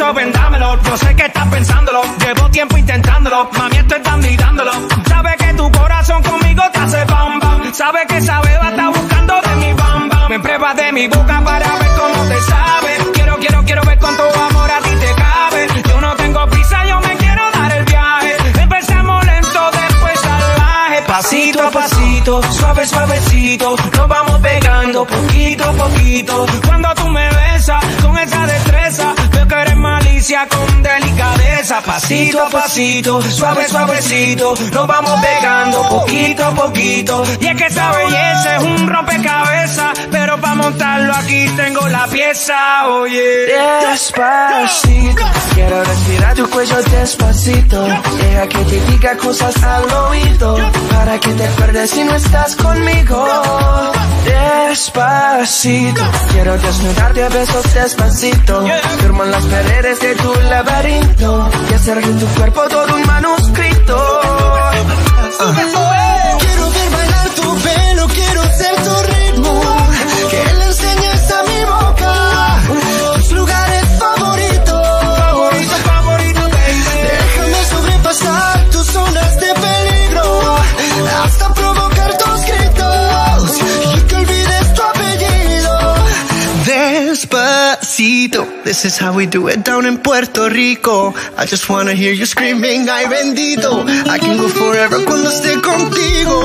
Beso, vendámelo. Yo sé que estás pensándolo. Llevo tiempo intentándolo. Mami, esto es dando y dándolo. Sabe que tu corazón conmigo te hace bam bam. Sabe que esa beba está buscando de mi bam bam. Me pruebas de mi boca para ver cómo te sabe. Quiero, quiero, quiero ver con tu amor a ti te cabe. Yo no tengo prisa, yo me quiero dar el viaje. Empezamos lento, después salvaje. Pasito a pasito, suave, suavecito. Nos vamos pegando poquito a poquito. Cuando tú me besas con esa que con delicadeza. Pasito a pasito, suave, suavecito. Nos vamos pegando poquito a poquito. Y es que esa belleza es un rompecabezas. Pero para montarlo aquí tengo la pieza, oye. Despacito, quiero respirar tu cuello despacito. Deja que te diga cosas al oído, para que te acuerdes si no estás conmigo. Despacito, quiero desnudarte a besos despacito. Firmo en las paredes de tu laberinto y hacer de tu cuerpo todo un manuscrito. Despacito, this is how we do it down in Puerto Rico. I just wanna hear you screaming, ay bendito. I can go forever cuando esté contigo.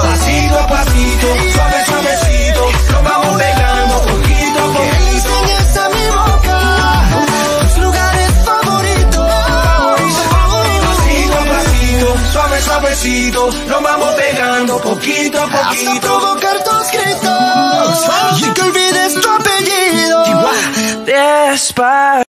Pasito a pasito, suave, suavecito, nos vamos pegando poquito a Que poquito. enseñes a mi boca tus lugares favoritos. Pasito a pasito, suave, suavecito, nos vamos pegando poquito a Hasta poquito. provocar tus gritos y que olvides tu apellido. Despacito.